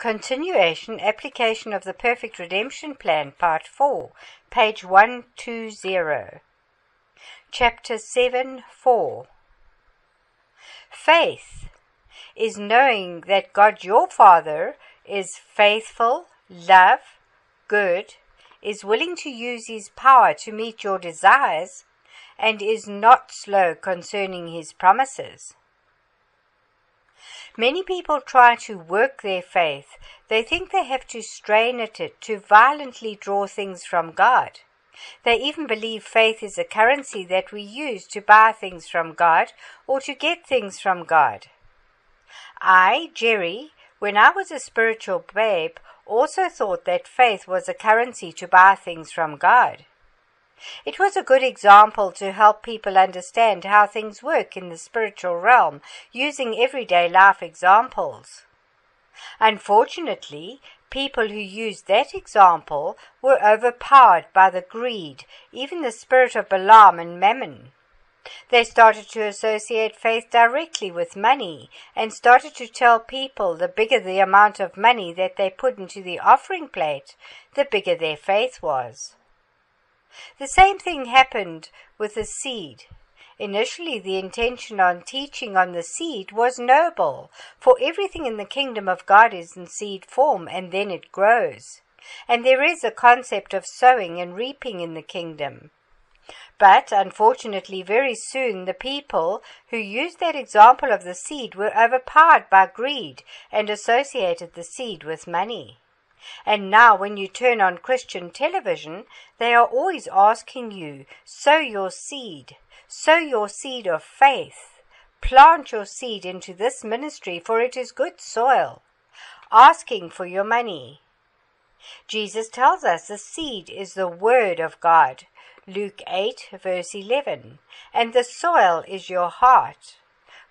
Continuation Application of the Perfect Redemption Plan, Part 4, page 120. Chapter 7 4. Faith is knowing that God your Father is faithful, love, good, is willing to use his power to meet your desires, and is not slow concerning his promises. Many people try to work their faith. They think they have to strain at it to violently draw things from God. They even believe faith is a currency that we use to buy things from God or to get things from God. I, Jerry, when I was a spiritual babe, also thought that faith was a currency to buy things from God. It was a good example to help people understand how things work in the spiritual realm using everyday life examples. Unfortunately, people who used that example were overpowered by the greed, even the spirit of Balaam and Mammon. They started to associate faith directly with money and started to tell people the bigger the amount of money that they put into the offering plate, the bigger their faith was. The same thing happened with the seed. Initially, the intention on teaching on the seed was noble, for everything in the kingdom of God is in seed form and then it grows. And there is a concept of sowing and reaping in the kingdom. But unfortunately, very soon the people who used that example of the seed were overpowered by greed and associated the seed with money. And now, when you turn on Christian television, they are always asking you, sow your seed, sow your seed of faith, plant your seed into this ministry, for it is good soil, asking for your money. Jesus tells us the seed is the Word of God, Luke 8, verse 11, and the soil is your heart.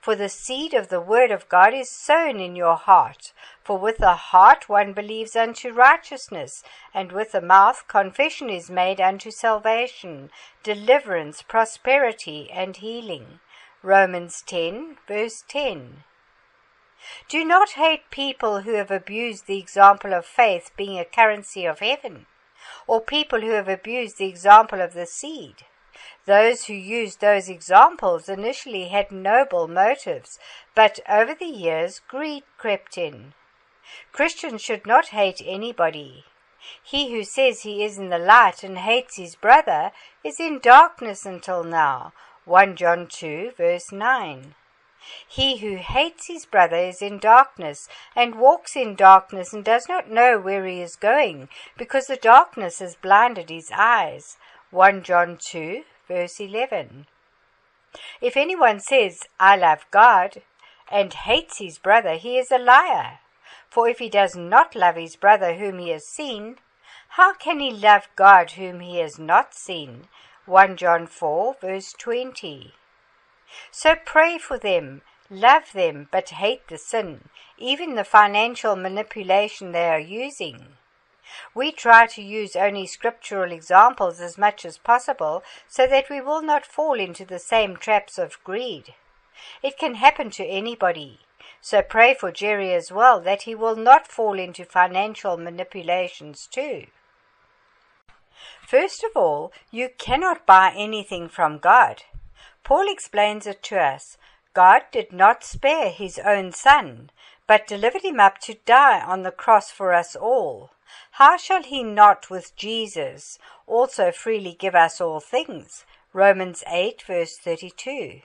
For the seed of the word of God is sown in your heart. For with the heart one believes unto righteousness, and with the mouth confession is made unto salvation, deliverance, prosperity, and healing. Romans 10, verse 10. Do not hate people who have abused the example of faith being a currency of heaven, or people who have abused the example of the seed. Those who used those examples initially had noble motives, but over the years greed crept in. Christians should not hate anybody. He who says he is in the light and hates his brother is in darkness until now. 1 John 2, verse 9. He who hates his brother is in darkness, and walks in darkness, and does not know where he is going, because the darkness has blinded his eyes. 1 John 2, verse 11. If anyone says, I love God, and hates his brother, he is a liar. For if he does not love his brother whom he has seen, how can he love God whom he has not seen? 1 John 4, verse 20. So pray for them, love them, but hate the sin, even the financial manipulation they are using. We try to use only scriptural examples as much as possible so that we will not fall into the same traps of greed. It can happen to anybody. So pray for Jerry as well that he will not fall into financial manipulations too. First of all, you cannot buy anything from God. Paul explains it to us. God did not spare his own son, but delivered him up to die on the cross for us all. How shall he not with Jesus also freely give us all things? Romans 8, verse 32.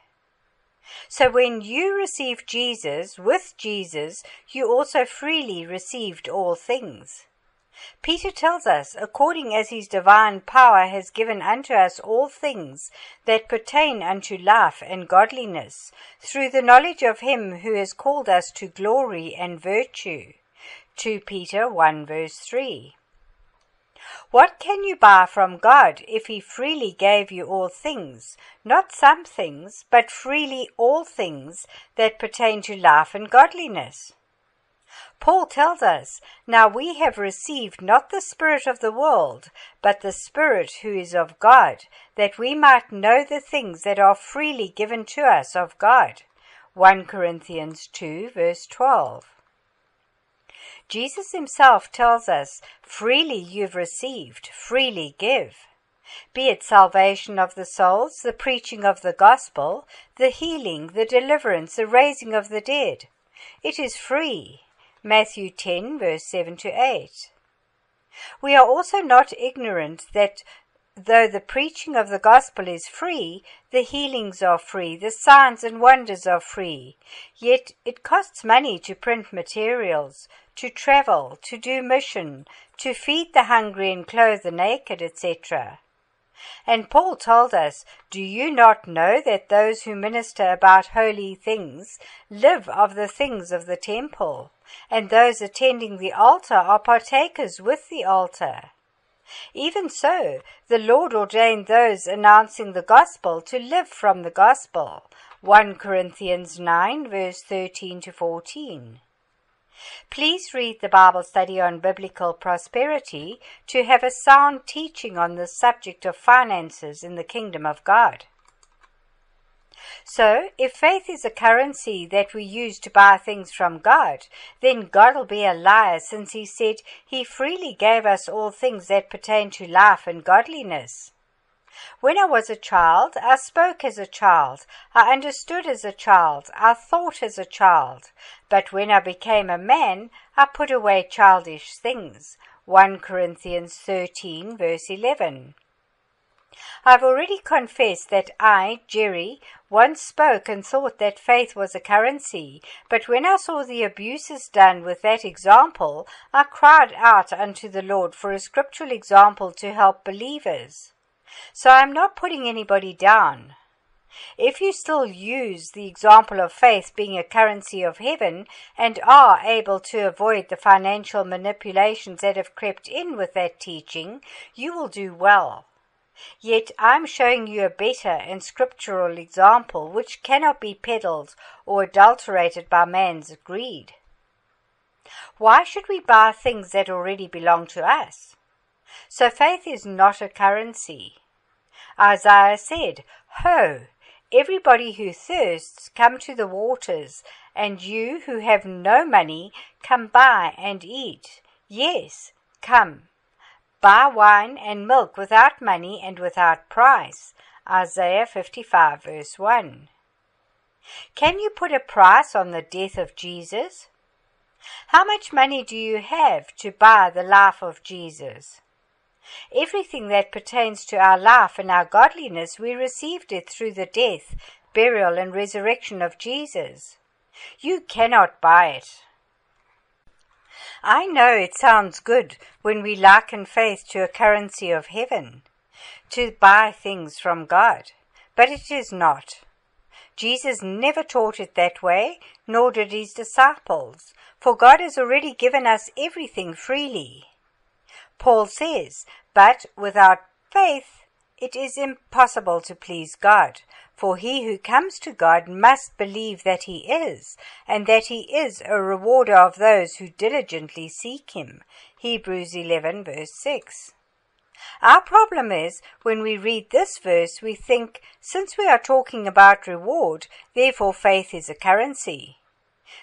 So when you received Jesus, with Jesus, you also freely received all things. Peter tells us, according as his divine power has given unto us all things that pertain unto life and godliness, through the knowledge of him who has called us to glory and virtue 2 Peter 1 verse 3. What can you buy from God if He freely gave you all things, not some things, but freely all things that pertain to life and godliness? Paul tells us, Now we have received not the Spirit of the world, but the Spirit who is of God, that we might know the things that are freely given to us of God. 1 Corinthians 2 verse 12. Jesus himself tells us, freely you've received, freely give. Be it salvation of the souls, the preaching of the gospel, the healing, the deliverance, the raising of the dead. It is free. Matthew 10, verse 7 to 8. We are also not ignorant that though the preaching of the gospel is free, the healings are free, the signs and wonders are free. Yet it costs money to print materials, to travel, to do mission, to feed the hungry and clothe the naked, etc. And Paul told us, Do you not know that those who minister about holy things live of the things of the temple, and those attending the altar are partakers with the altar? Even so, the Lord ordained those announcing the gospel to live from the gospel. 1 Corinthians 9, verse 13 to 14. Please read the Bible study on biblical prosperity to have a sound teaching on the subject of finances in the kingdom of God. So, if faith is a currency that we use to buy things from God, then God will be a liar since he said he freely gave us all things that pertain to life and godliness. When I was a child, I spoke as a child, I understood as a child, I thought as a child. But when I became a man, I put away childish things. 1 Corinthians 13, verse 11. I've already confessed that I, Jerry, once spoke and thought that faith was a currency, but when I saw the abuses done with that example, I cried out unto the Lord for a scriptural example to help believers. So I'm not putting anybody down. If you still use the example of faith being a currency of heaven and are able to avoid the financial manipulations that have crept in with that teaching, you will do well. Yet I'm showing you a better and scriptural example which cannot be peddled or adulterated by man's greed. Why should we buy things that already belong to us? So faith is not a currency. Isaiah said, Ho, everybody who thirsts, come to the waters, and you who have no money, come buy and eat. Yes, come buy wine and milk without money and without price. Isaiah 55 verse 1. Can you put a price on the death of Jesus? How much money do you have to buy the life of Jesus? Everything that pertains to our life and our godliness, we received it through the death, burial, and resurrection of Jesus. You cannot buy it. I know it sounds good when we liken faith to a currency of heaven, to buy things from God, but it is not. Jesus never taught it that way, nor did his disciples, for God has already given us everything freely. Paul says, But without faith it is impossible to please God, for he who comes to God must believe that he is, and that he is a rewarder of those who diligently seek him. Hebrews 11 verse 6. Our problem is, when we read this verse, we think, since we are talking about reward, therefore faith is a currency.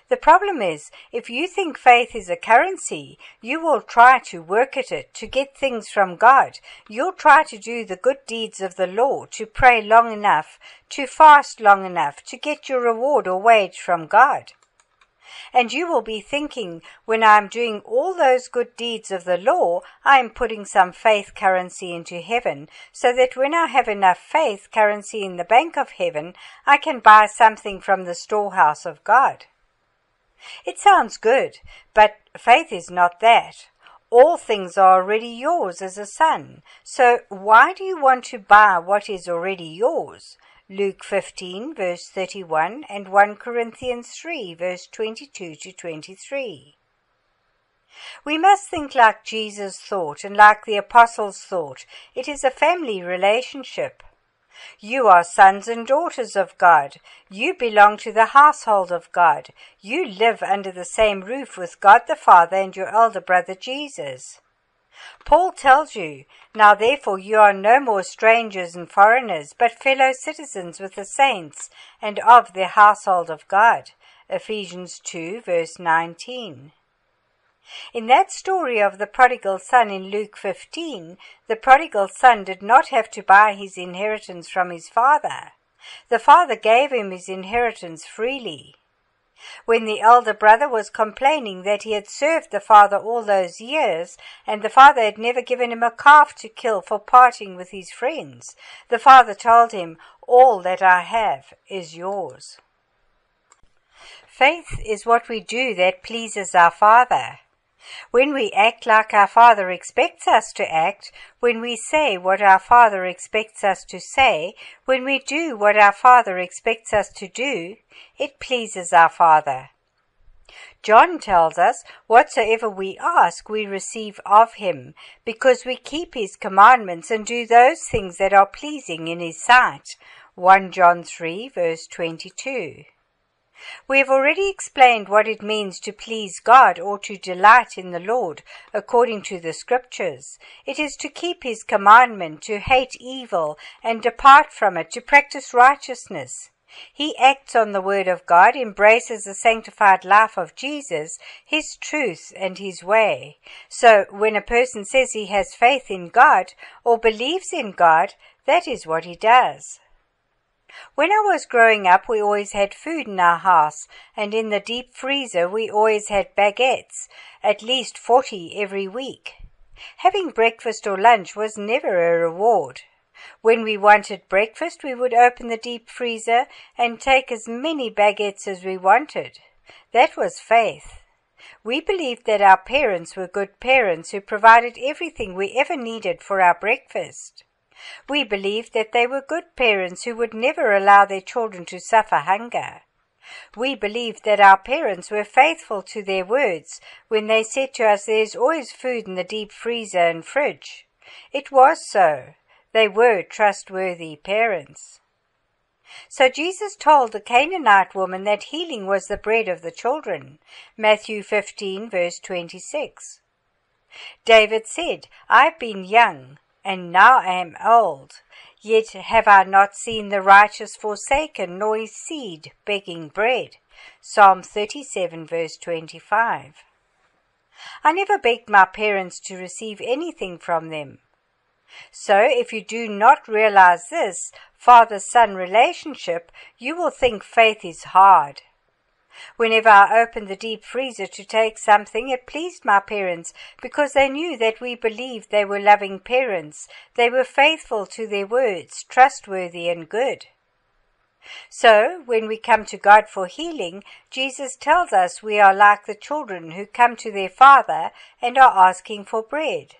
The problem is, if you think faith is a currency, you will try to work at it, to get things from God. You'll try to do the good deeds of the law, to pray long enough, to fast long enough, to get your reward or wage from God. And you will be thinking, when I am doing all those good deeds of the law, I am putting some faith currency into heaven, so that when I have enough faith currency in the bank of heaven, I can buy something from the storehouse of God. It sounds good, but faith is not that. All things are already yours as a son. So why do you want to buy what is already yours? Luke 15 verse 31 and 1 Corinthians 3 verse 22 to 23. We must think like Jesus thought and like the apostles thought. It is a family relationship. You are sons and daughters of God. You belong to the household of God. You live under the same roof with God the Father and your elder brother Jesus. Paul tells you, Now therefore you are no more strangers and foreigners, but fellow citizens with the saints and of the household of God. Ephesians 2 verse 19. In that story of the prodigal son in Luke 15, the prodigal son did not have to buy his inheritance from his father. The father gave him his inheritance freely. When the elder brother was complaining that he had served the father all those years, and the father had never given him a calf to kill for parting with his friends, the father told him, All that I have is yours. Faith is what we do that pleases our Father. When we act like our Father expects us to act, when we say what our Father expects us to say, when we do what our Father expects us to do, it pleases our Father. John tells us, Whatsoever we ask, we receive of him, because we keep his commandments and do those things that are pleasing in his sight. 1 John 3, verse 22. We have already explained what it means to please God or to delight in the Lord, according to the Scriptures. It is to keep His commandment, to hate evil, and depart from it, to practice righteousness. He acts on the Word of God, embraces the sanctified life of Jesus, His truth, and His way. So, when a person says he has faith in God or believes in God, that is what he does. When I was growing up we always had food in our house, and in the deep freezer we always had baguettes, at least forty every week. Having breakfast or lunch was never a reward. When we wanted breakfast we would open the deep freezer and take as many baguettes as we wanted. That was faith. We believed that our parents were good parents who provided everything we ever needed for our breakfast. We believed that they were good parents who would never allow their children to suffer hunger. We believed that our parents were faithful to their words when they said to us there is always food in the deep freezer and fridge. It was so. They were trustworthy parents. So Jesus told the Canaanite woman that healing was the bread of the children. Matthew 15 verse 26. David said, I've been young and now I am old. Yet have I not seen the righteous forsaken, nor his seed begging bread. Psalm 37, verse 25. I never begged my parents to receive anything from them. So, if you do not realize this father son relationship, you will think faith is hard. Whenever I opened the deep freezer to take something, it pleased my parents because they knew that we believed they were loving parents. They were faithful to their words, trustworthy and good. So, when we come to God for healing, Jesus tells us we are like the children who come to their father and are asking for bread.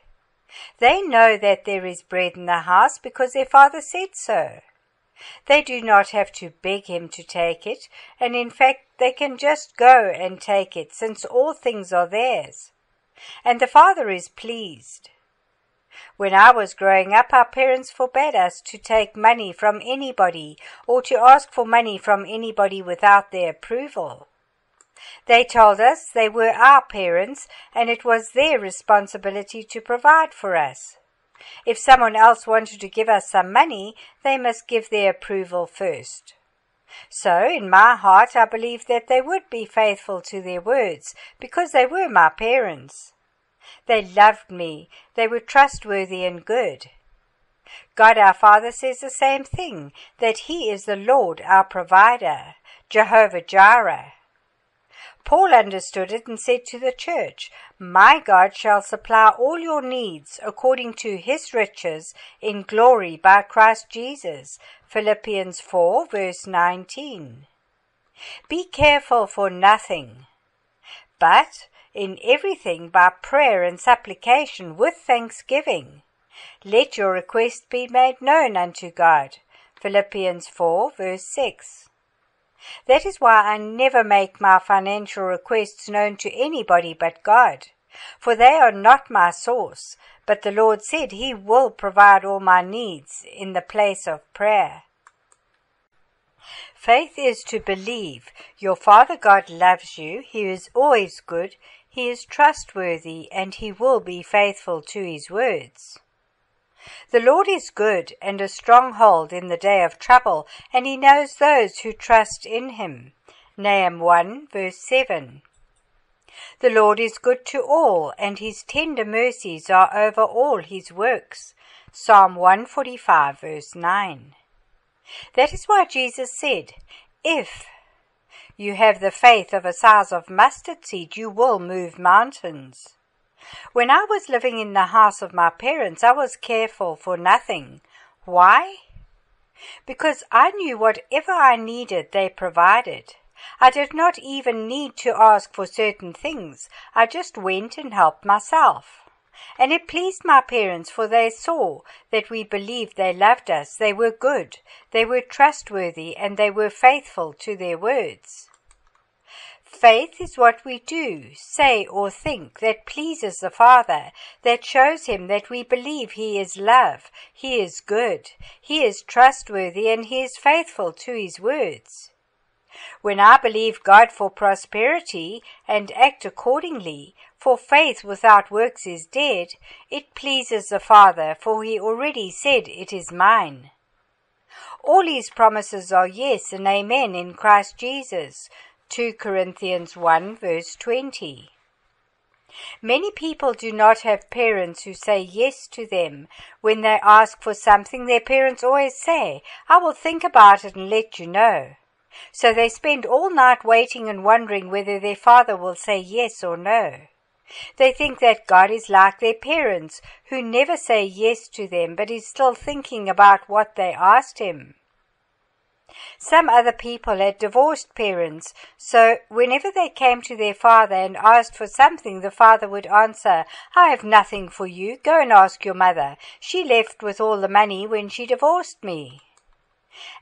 They know that there is bread in the house because their father said so. They do not have to beg him to take it, and in fact they can just go and take it, since all things are theirs. And the Father is pleased. When I was growing up, our parents forbade us to take money from anybody or to ask for money from anybody without their approval. They told us they were our parents and it was their responsibility to provide for us. If someone else wanted to give us some money, they must give their approval first. So, in my heart, I believed that they would be faithful to their words, because they were my parents. They loved me, they were trustworthy and good. God our Father says the same thing, that He is the Lord our provider, Jehovah Jireh. Paul understood it and said to the church, My God shall supply all your needs according to his riches in glory by Christ Jesus. Philippians 4 verse 19. Be careful for nothing, but in everything by prayer and supplication with thanksgiving. Let your request be made known unto God. Philippians 4 verse 6. That is why I never make my financial requests known to anybody but God, for they are not my source, but the Lord said He will provide all my needs in the place of prayer. Faith is to believe your Father God loves you, He is always good, He is trustworthy, and He will be faithful to His words. The Lord is good and a stronghold in the day of trouble, and he knows those who trust in him. Nahum 1 verse 7. The Lord is good to all, and his tender mercies are over all his works. Psalm 145, verse 9. That is why Jesus said, If you have the faith of a size of mustard seed, you will move mountains. When I was living in the house of my parents, I was careful for nothing. Why? Because I knew whatever I needed, they provided. I did not even need to ask for certain things. I just went and helped myself. And it pleased my parents, for they saw that we believed they loved us, they were good, they were trustworthy, and they were faithful to their words. Faith is what we do, say, or think that pleases the Father, that shows Him that we believe He is love, He is good, He is trustworthy, and He is faithful to His words. When I believe God for prosperity and act accordingly, for faith without works is dead, it pleases the Father, for He already said it is mine. All His promises are yes and amen in Christ Jesus. 2 Corinthians 1 verse 20. Many people do not have parents who say yes to them. When they ask for something, their parents always say, I will think about it and let you know. So they spend all night waiting and wondering whether their father will say yes or no. They think that God is like their parents, who never say yes to them, but is still thinking about what they asked him. Some other people had divorced parents, so whenever they came to their father and asked for something, the father would answer, I have nothing for you. Go and ask your mother. She left with all the money when she divorced me.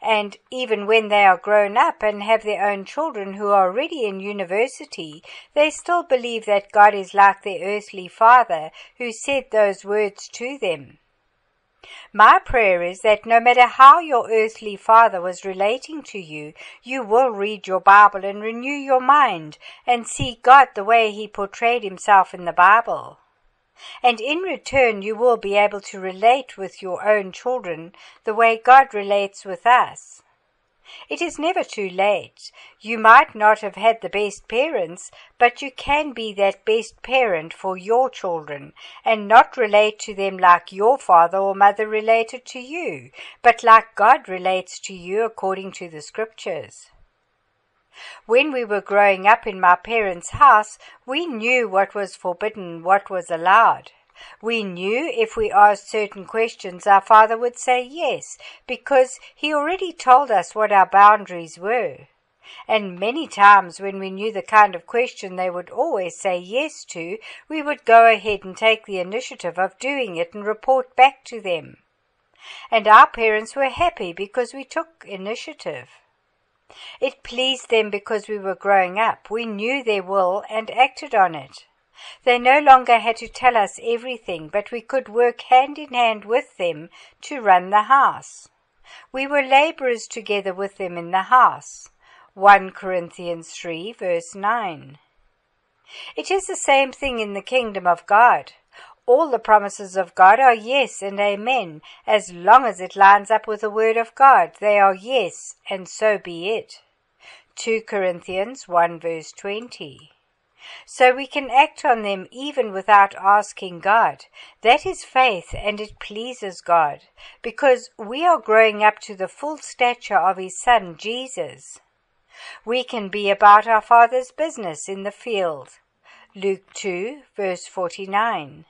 And even when they are grown up and have their own children who are already in university, they still believe that God is like their earthly father who said those words to them. My prayer is that no matter how your earthly father was relating to you, you will read your Bible and renew your mind and see God the way he portrayed himself in the Bible. And in return, you will be able to relate with your own children the way God relates with us. It is never too late. You might not have had the best parents, but you can be that best parent for your children and not relate to them like your father or mother related to you, but like God relates to you according to the scriptures. When we were growing up in my parents' house, we knew what was forbidden, what was allowed. We knew if we asked certain questions, our father would say yes, because he already told us what our boundaries were. And many times when we knew the kind of question they would always say yes to, we would go ahead and take the initiative of doing it and report back to them. And our parents were happy because we took initiative. It pleased them because we were growing up. We knew their will and acted on it. They no longer had to tell us everything, but we could work hand in hand with them to run the house. We were laborers together with them in the house. 1 Corinthians 3 verse 9. It is the same thing in the kingdom of God. All the promises of God are yes and amen. As long as it lines up with the word of God, they are yes, and so be it. 2 Corinthians 1 verse 20. So we can act on them even without asking God. That is faith and it pleases God because we are growing up to the full stature of His Son, Jesus. We can be about our Father's business in the field. Luke 2 verse 49.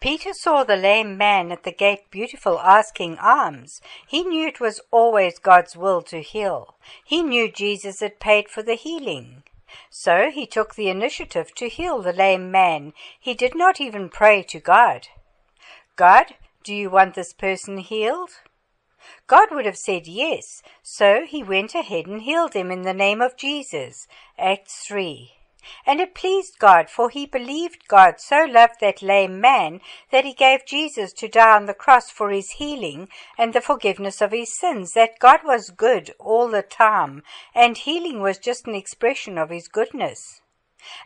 Peter saw the lame man at the gate beautiful asking alms. He knew it was always God's will to heal. He knew Jesus had paid for the healing. So he took the initiative to heal the lame man. He did not even pray to God. God, do you want this person healed? God would have said yes, so he went ahead and healed him in the name of Jesus. Acts 3. And it pleased God, for he believed God so loved that lame man that he gave Jesus to die on the cross for his healing and the forgiveness of his sins, that God was good all the time, and healing was just an expression of his goodness.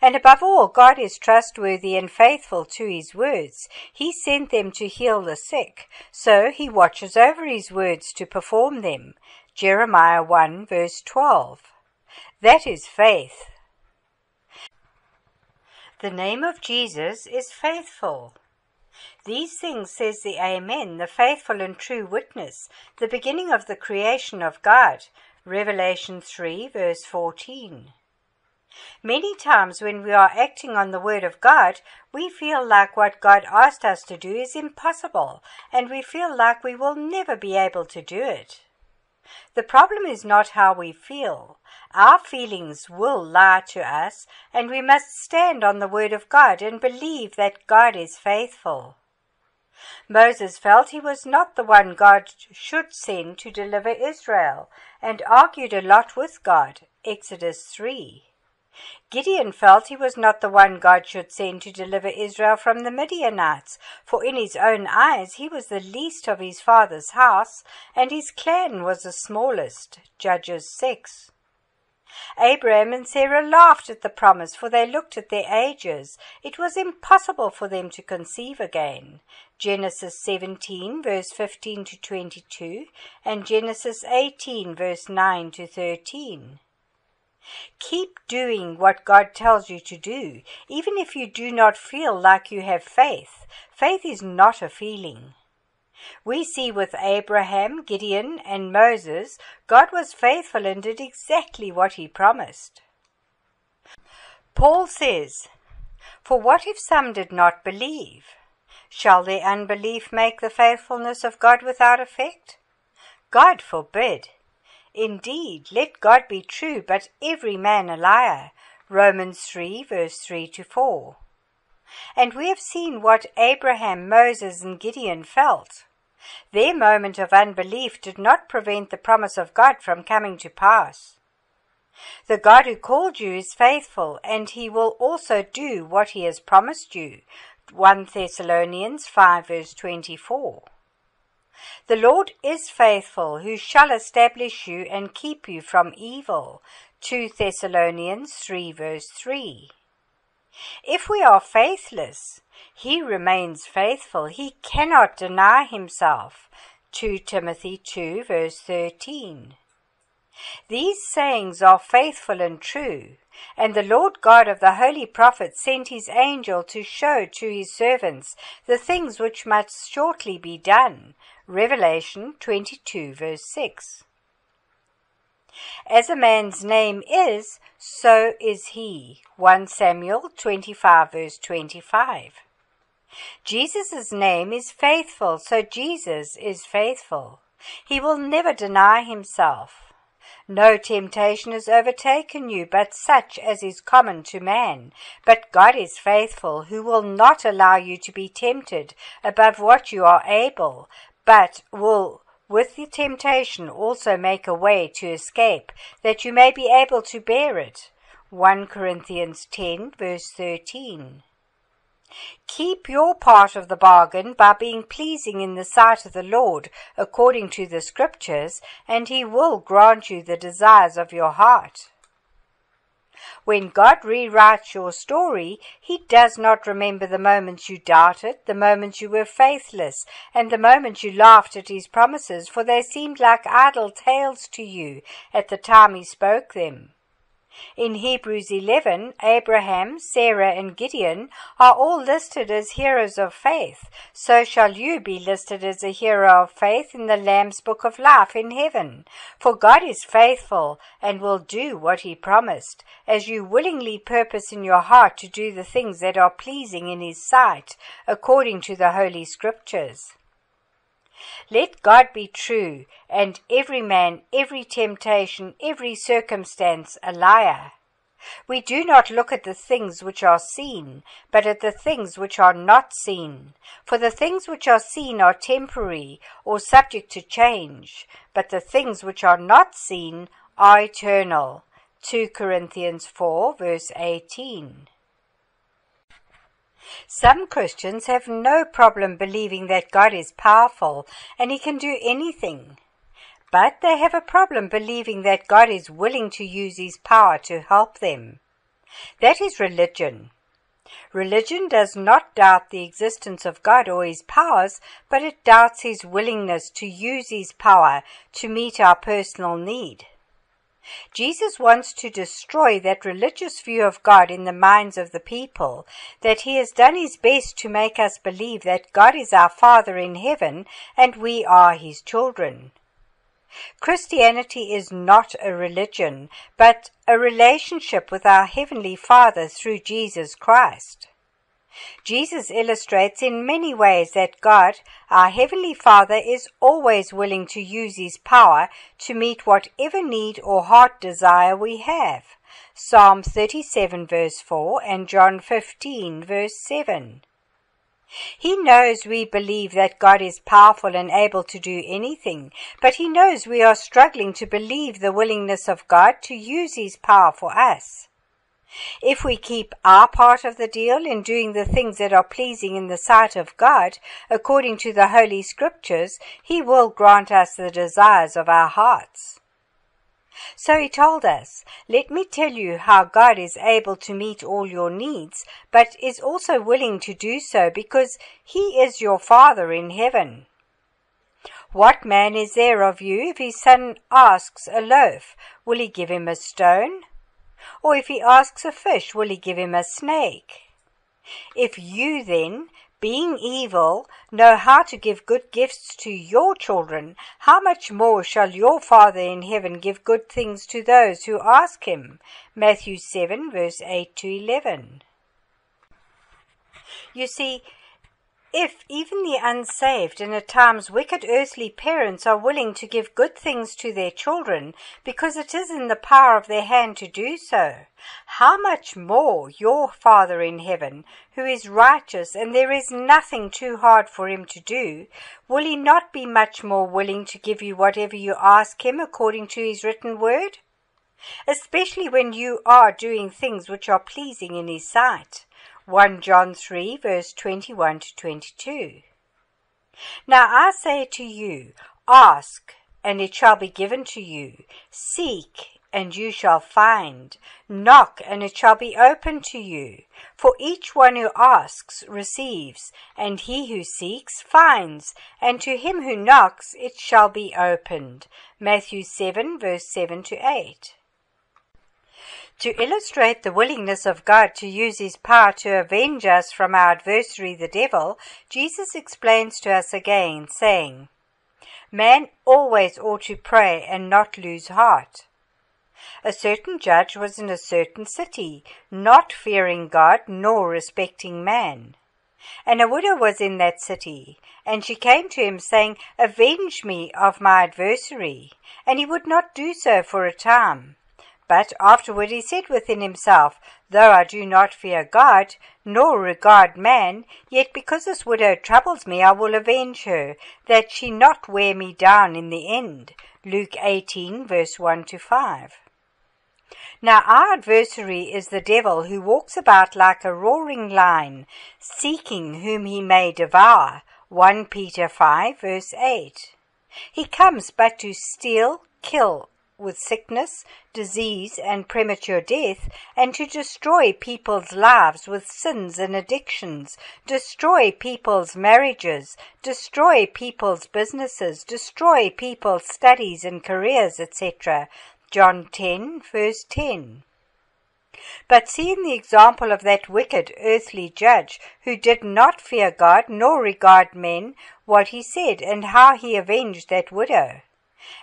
And above all, God is trustworthy and faithful to his words. He sent them to heal the sick, so he watches over his words to perform them. Jeremiah 1 verse 12. That is faith. The name of Jesus is faithful. These things says the Amen, the faithful and true witness, the beginning of the creation of God. Revelation 3, verse 14. Many times when we are acting on the Word of God, we feel like what God asked us to do is impossible, and we feel like we will never be able to do it. The problem is not how we feel. Our feelings will lie to us, and we must stand on the Word of God and believe that God is faithful. Moses felt he was not the one God should send to deliver Israel, and argued a lot with God. Exodus 3. Gideon felt he was not the one God should send to deliver Israel from the Midianites, for in his own eyes he was the least of his father's house, and his clan was the smallest. Judges 6. Abraham and Sarah laughed at the promise, for they looked at their ages. It was impossible for them to conceive again. Genesis 17, verse 15 to 22, and Genesis 18, verse 9 to 13. Keep doing what God tells you to do, even if you do not feel like you have faith. Faith is not a feeling. We see with Abraham, Gideon, and Moses, God was faithful and did exactly what he promised. Paul says, For what if some did not believe? Shall their unbelief make the faithfulness of God without effect? God forbid. Indeed, let God be true, but every man a liar. Romans 3, verse 3 to 4. And we have seen what Abraham, Moses, and Gideon felt. Their moment of unbelief did not prevent the promise of God from coming to pass. The God who called you is faithful, and he will also do what he has promised you. 1 Thessalonians 5 verse 24. The Lord is faithful, who shall establish you and keep you from evil. 2 Thessalonians 3 verse 3. If we are faithless, he remains faithful. He cannot deny himself. 2 Timothy 2 verse 13. These sayings are faithful and true, and the Lord God of the holy prophets sent his angel to show to his servants the things which must shortly be done. Revelation 22 verse 6. As a man's name is, so is he. 1 Samuel 25 verse 25. Jesus' name is faithful, so Jesus is faithful. He will never deny himself. No temptation has overtaken you but such as is common to man. But God is faithful, who will not allow you to be tempted above what you are able, but will with the temptation also make a way to escape, that you may be able to bear it. 1 Corinthians 10, verse 13. Keep your part of the bargain by being pleasing in the sight of the Lord according to the Scriptures, and He will grant you the desires of your heart. When God rewrites your story, He does not remember the moments you doubted, the moments you were faithless, and the moments you laughed at His promises, for they seemed like idle tales to you at the time He spoke them. In Hebrews 11, Abraham, Sarah, and Gideon are all listed as heroes of faith. So shall you be listed as a hero of faith in the Lamb's book of life in heaven. For God is faithful and will do what he promised, as you willingly purpose in your heart to do the things that are pleasing in his sight, according to the Holy Scriptures. Let God be true, and every man, every temptation, every circumstance a liar. We do not look at the things which are seen, but at the things which are not seen. For the things which are seen are temporary or subject to change, but the things which are not seen are eternal. 2 Corinthians 4 verse 18. Some Christians have no problem believing that God is powerful and He can do anything. But they have a problem believing that God is willing to use His power to help them. That is religion. Religion does not doubt the existence of God or His powers, but it doubts His willingness to use His power to meet our personal need. Jesus wants to destroy that religious view of God in the minds of the people, that he has done his best to make us believe that God is our Father in heaven and we are his children. Christianity is not a religion, but a relationship with our Heavenly Father through Jesus Christ. Jesus illustrates in many ways that God, our Heavenly Father, is always willing to use His power to meet whatever need or heart desire we have. Psalm 37 verse 4 and John 15 verse 7. He knows we believe that God is powerful and able to do anything, but He knows we are struggling to believe the willingness of God to use His power for us. If we keep our part of the deal in doing the things that are pleasing in the sight of God, according to the Holy Scriptures, He will grant us the desires of our hearts. So he told us, Let me tell you how God is able to meet all your needs, but is also willing to do so because he is your Father in heaven. What man is there of you if his son asks a loaf, will he give him a stone? Or if he asks a fish, will he give him a snake? If you then, being evil, know how to give good gifts to your children, how much more shall your Father in heaven give good things to those who ask him? Matthew 7, verse 8 to 11. You see, if even the unsaved and at times wicked earthly parents are willing to give good things to their children because it is in the power of their hand to do so, how much more your Father in heaven, who is righteous and there is nothing too hard for him to do, will he not be much more willing to give you whatever you ask him according to his written word? Especially when you are doing things which are pleasing in his sight. 1 John 3, verse 21 to 22. Now I say to you, ask, and it shall be given to you. Seek, and you shall find. Knock, and it shall be opened to you. For each one who asks receives, and he who seeks finds, and to him who knocks it shall be opened. Matthew 7, verse 7 to 8. To illustrate the willingness of God to use his power to avenge us from our adversary the devil, Jesus explains to us again, saying, Man always ought to pray and not lose heart. A certain judge was in a certain city, not fearing God nor respecting man. And a widow was in that city, and she came to him, saying, Avenge me of my adversary. And he would not do so for a time. But afterward he said within himself, Though I do not fear God, nor regard man, yet because this widow troubles me, I will avenge her, that she not wear me down in the end. Luke 18, verse 1 to 5. Now our adversary is the devil who walks about like a roaring lion, seeking whom he may devour. 1 Peter 5, verse 8. He comes but to steal, kill, with sickness, disease, and premature death, and to destroy people's lives with sins and addictions, destroy people's marriages, destroy people's businesses, destroy people's studies and careers, etc. John 10, verse 10. But seeing the example of that wicked earthly judge who did not fear God nor regard men, what he said, and how he avenged that widow.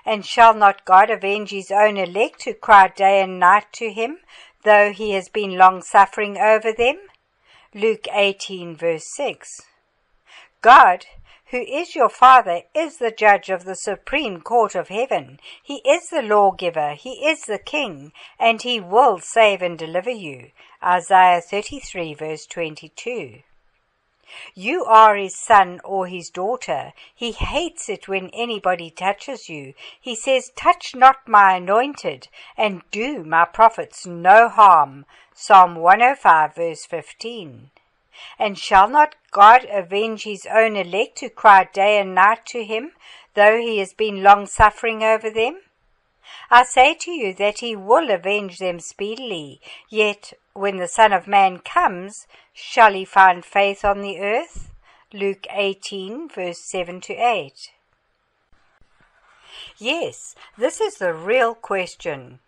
And shall not God avenge his own elect who cry day and night to him, though he has been long suffering over them? Luke 18, verse 6. God, who is your Father, is the judge of the supreme court of heaven. He is the lawgiver, He is the King, and He will save and deliver you. Isaiah 33, verse 22. You are his son or his daughter. He hates it when anybody touches you. He says, Touch not my anointed, and do my prophets no harm. Psalm 105, verse 15. And shall not God avenge his own elect who cry day and night to him, though he has been long suffering over them? I say to you that he will avenge them speedily. Yet when the Son of Man comes, shall he find faith on the earth? Luke 18, verse 7 to 8. Yes, this is the real question.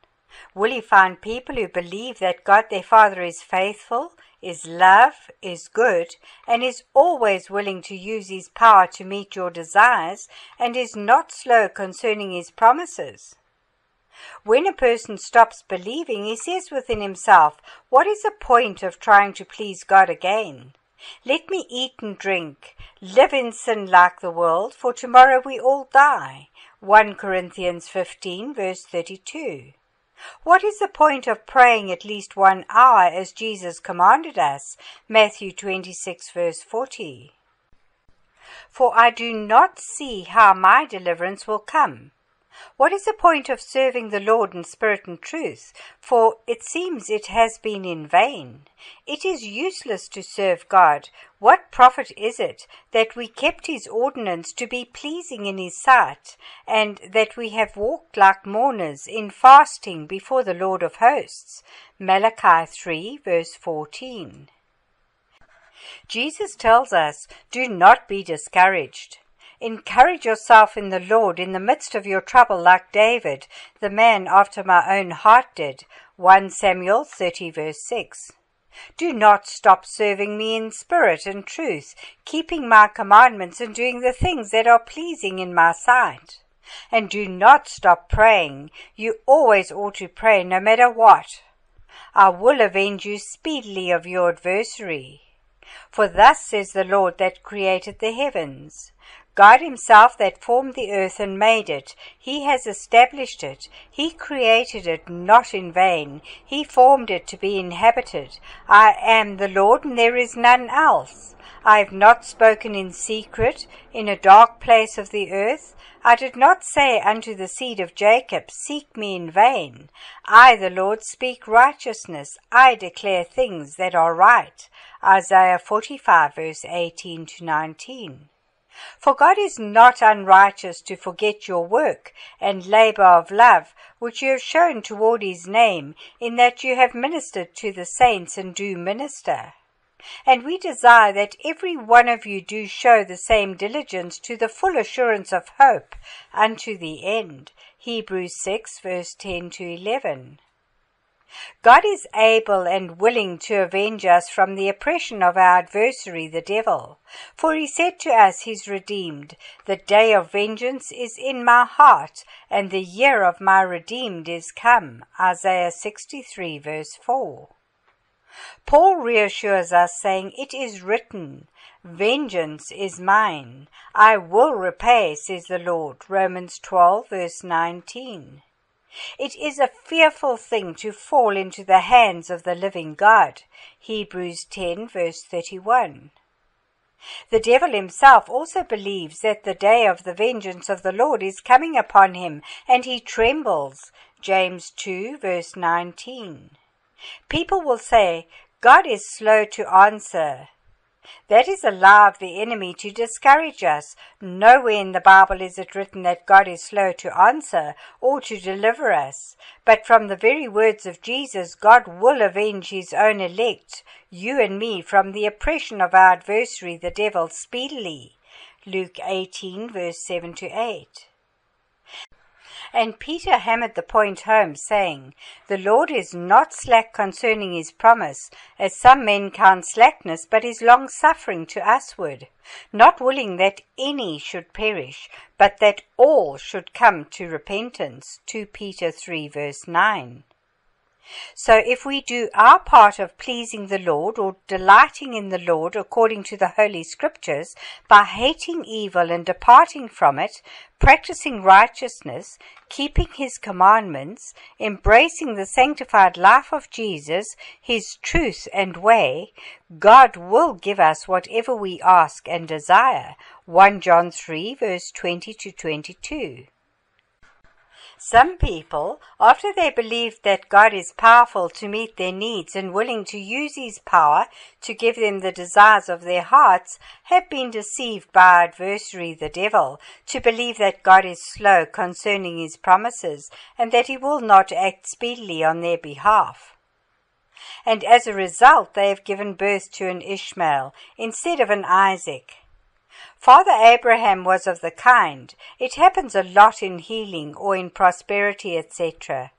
Will he find people who believe that God their Father is faithful, is love, is good, and is always willing to use his power to meet your desires, and is not slow concerning his promises? When a person stops believing, he says within himself, What is the point of trying to please God again? Let me eat and drink, live in sin like the world, for tomorrow we all die. 1 Corinthians 15, verse 32. What is the point of praying at least one hour as Jesus commanded us? Matthew 26, verse 40. For I do not see how my deliverance will come. What is the point of serving the Lord in spirit and truth? For it seems it has been in vain. It is useless to serve God. What profit is it that we kept his ordinance to be pleasing in his sight, and that we have walked like mourners in fasting before the Lord of hosts? Malachi 3 verse 14. Jesus tells us, do not be discouraged. Encourage yourself in the Lord in the midst of your trouble, like David, the man after my own heart did. 1 Samuel 30, verse 6. Do not stop serving me in spirit and truth, keeping my commandments and doing the things that are pleasing in my sight. And do not stop praying. You always ought to pray no matter what. I will avenge you speedily of your adversary. For thus says the Lord that created the heavens. God Himself that formed the earth and made it, He has established it. He created it not in vain. He formed it to be inhabited. I am the Lord, and there is none else. I have not spoken in secret, in a dark place of the earth. I did not say unto the seed of Jacob, Seek me in vain. I, the Lord, speak righteousness. I declare things that are right. Isaiah 45, verse 18 to 19. For God is not unrighteous to forget your work and labor of love, which you have shown toward his name, in that you have ministered to the saints and do minister. And we desire that every one of you do show the same diligence to the full assurance of hope unto the end. Hebrews 6 verse 10 to 11. God is able and willing to avenge us from the oppression of our adversary, the devil. For he said to us, his redeemed, The day of vengeance is in my heart, and the year of my redeemed is come. Isaiah 63, verse 4. Paul reassures us, saying, It is written, Vengeance is mine. I will repay, says the Lord. Romans 12, verse 19. It is a fearful thing to fall into the hands of the living God. Hebrews 10 verse 31. The devil himself also believes that the day of the vengeance of the Lord is coming upon him, and he trembles. James 2 verse 19. People will say, God is slow to answer. That is a lie of the enemy to discourage us. Nowhere in the Bible is it written that God is slow to answer or to deliver us. But from the very words of Jesus, God will avenge his own elect, you and me, from the oppression of our adversary, the devil, speedily. Luke 18, verse 7 to 8. And Peter hammered the point home, saying, The Lord is not slack concerning his promise, as some men count slackness, but is long suffering to usward, not willing that any should perish, but that all should come to repentance. 2 Peter 3 verse 9. So if we do our part of pleasing the Lord or delighting in the Lord according to the Holy Scriptures by hating evil and departing from it, practicing righteousness, keeping his commandments, embracing the sanctified life of Jesus, his truth and way, God will give us whatever we ask and desire. 1 John 3 verse 20 to 22. Some people, after they believe that God is powerful to meet their needs and willing to use His power to give them the desires of their hearts, have been deceived by adversary the devil to believe that God is slow concerning His promises and that He will not act speedily on their behalf. And as a result, they have given birth to an Ishmael instead of an Isaac. Father Abraham was of the kind. It happens a lot in healing or in prosperity, etc.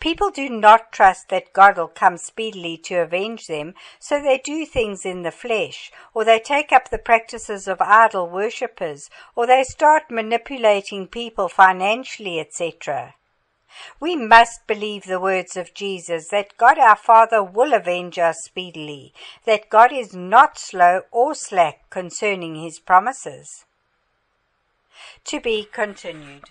People do not trust that God will come speedily to avenge them, so they do things in the flesh, or they take up the practices of idol worshippers, or they start manipulating people financially, etc. We must believe the words of Jesus that God our Father will avenge us speedily, that God is not slow or slack concerning his promises. To be continued.